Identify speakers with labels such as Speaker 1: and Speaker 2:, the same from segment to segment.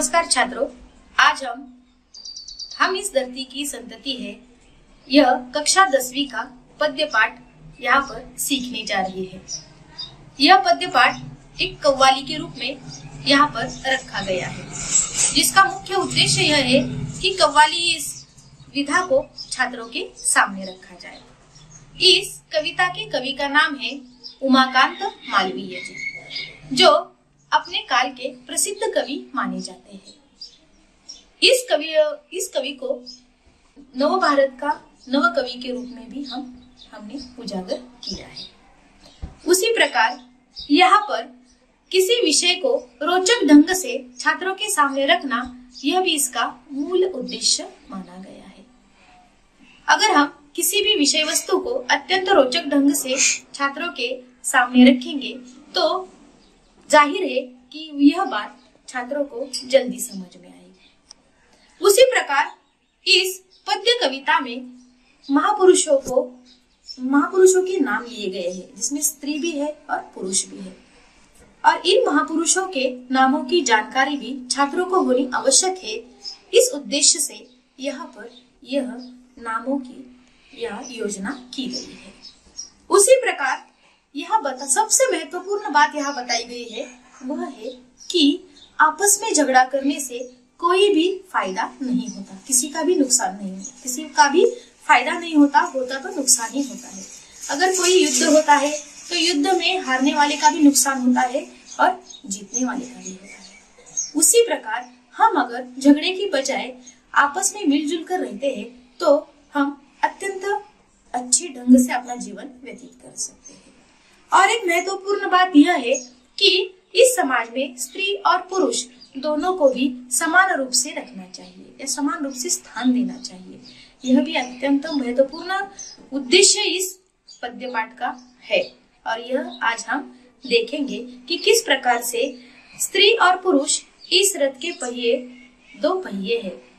Speaker 1: नमस्कार छात्रों, आज हम हम इस धरती की संतति है। यह कक्षा दसवीं का पद्य पाठ यहाँ पर सीखने जा रही है। यह पद्य पाठ एक कव्वाली के रूप में यहाँ पर रखा गया है, जिसका मुख्य उद्देश्य यह है कि कव्वाली इस विधा को छात्रों के सामने रखा जाए। इस कविता के कवि का नाम है उमाकांत मालवीय जी, जो अपने काल के प्रसिद्ध कवि माने जाते हैं। इस कवि इस कवि को नव भारत का नव कवि के रूप में भी हम, हमने उजागर किया है। उसी प्रकार यहाँ पर किसी विषय को रोचक ढंग से छात्रों के सामने रखना, यह भी इसका मूल उद्देश्य माना गया है। अगर हम किसी भी विषय वस्तु को अत्यंत रोचक ढंग से छात्रों के सामने रखेंगे तो ज़ाहिर है कि यह बात छात्रों को जल्दी समझ में आएगी उसी प्रकार इस पद्य कविता में महापुरुषों को, महापुरुषों के नाम लिए गए हैं, जिसमें स्त्री भी है और पुरुष भी है। और इन महापुरुषों के नामों की जानकारी भी छात्रों को होनी आवश्यक है। इस उद्देश्य से यहाँ पर यह नामों की यह योजना की गई है। उसी प्रकार यह बता, सबसे महत्वपूर्ण बात यहाँ बताई गई है वह है कि आपस में झगड़ा करने से कोई भी फ़ायदा नहीं होता। किसी का भी नुकसान नहीं होता। किसी का भी फ़ायदा नहीं होता होता तो नुकसान ही होता है। अगर कोई युद्ध होता है तो युद्ध में हारने वाले का भी नुकसान होता है और जीतने वाले का भी होता है। उसी प्रकार हम अगर झगड़े की बजाय आपस में मिलजुल कर रहते हैं तो हम अत्यंत अच्छे ढंग से अपना जीवन व्यतीत कर सकते हैं। और एक महत्वपूर्ण बात यह है कि इस समाज में स्त्री और पुरुष दोनों को भी समान रूप से रखना चाहिए, या समान रूप से स्थान देना चाहिए। यह भी अत्यंत महत्वपूर्ण उद्देश्य इस पद्य पाठ का है। और यह आज हम देखेंगे कि किस प्रकार से स्त्री और पुरुष इस रथ के पहिए, दो पहिए है।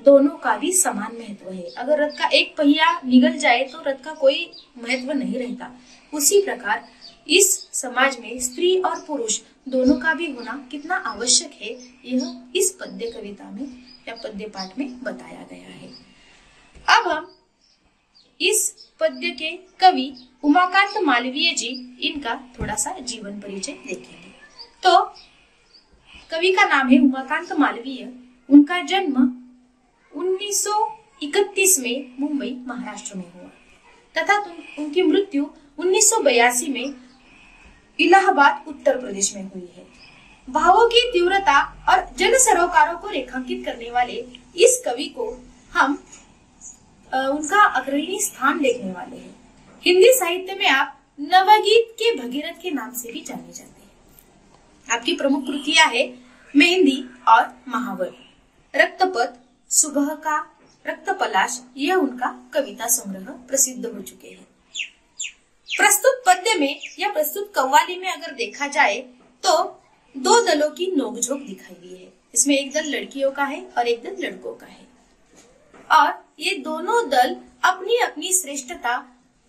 Speaker 1: दोनों का भी समान महत्व है। अगर रथ का एक पहिया निगल जाए तो रथ का कोई महत्व नहीं रहता। उसी प्रकार इस समाज में स्त्री और पुरुष दोनों का भी होना कितना आवश्यक है, यह इस पद्य कविता में या पद्य पाठ में बताया गया है। अब हम इस पद्य के कवि उमाकांत मालवीय जी, इनका थोड़ा सा जीवन परिचय देखेंगे। तो कवि का नाम है उमाकांत मालवीय। उनका जन्म 1931 में मुंबई, महाराष्ट्र में हुआ। तथा उनकी मृत्यु 1982 में इलाहाबाद उत्तर प्रदेश में हुई है। भावों की तीव्रता और जन सरोकारों को रेखांकित करने वाले इस कवि को हम उनका अग्रणी स्थान देखने वाले हैं। हिंदी साहित्य में आप नवगीत के भगीरथ के नाम से भी जाने जाते हैं। आपकी प्रमुख कृतियाँ है मेहंदी और महावर रक्तपथ, सुबह का रक्त पलाश यह उनका कविता संग्रह प्रसिद्ध हो चुके हैं। प्रस्तुत पद्य में या प्रस्तुत कव्वाली में अगर देखा जाए तो दो दलों की नोकझोंक दिखाई दी है। इसमें एक दल लड़कियों का है और एक दल लड़कों का है। और ये दोनों दल अपनी अपनी श्रेष्ठता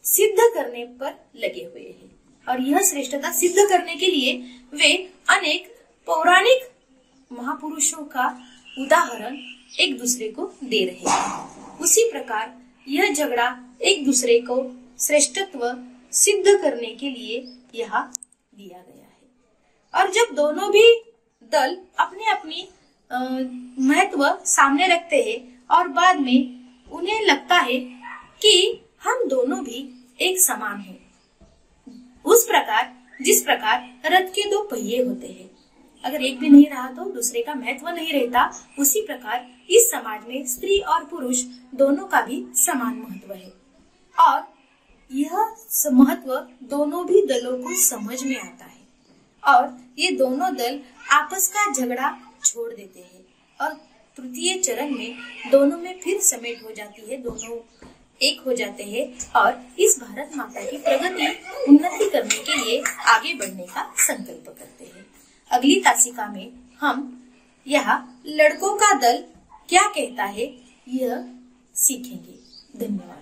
Speaker 1: सिद्ध करने पर लगे हुए हैं। और यह श्रेष्ठता सिद्ध करने के लिए वे अनेक पौराणिक महापुरुषों का उदाहरण एक दूसरे को दे रहे हैं। उसी प्रकार यह झगड़ा एक दूसरे को श्रेष्ठत्व सिद्ध करने के लिए यह दिया गया है। और जब दोनों भी दल अपने अपनी महत्व सामने रखते हैं और बाद में उन्हें लगता है कि हम दोनों भी एक समान हैं। उस प्रकार, जिस प्रकार रथ के दो पहिए होते हैं। अगर एक भी नहीं रहा तो दूसरे का महत्व नहीं रहता। उसी प्रकार इस समाज में स्त्री और पुरुष दोनों का भी समान महत्व है। और यह महत्व दोनों भी दलों को समझ में आता है। और ये दोनों दल आपस का झगड़ा छोड़ देते हैं और तृतीय चरण में दोनों में फिर समेट हो जाती है, दोनों एक हो जाते हैं और इस भारत माता की प्रगति उन्नति करने के लिए आगे बढ़ने का संकल्प करते हैं। अगली तासिका में हम यहाँ लड़कों का दल क्या कहता है, यह सीखेंगे। धन्यवाद।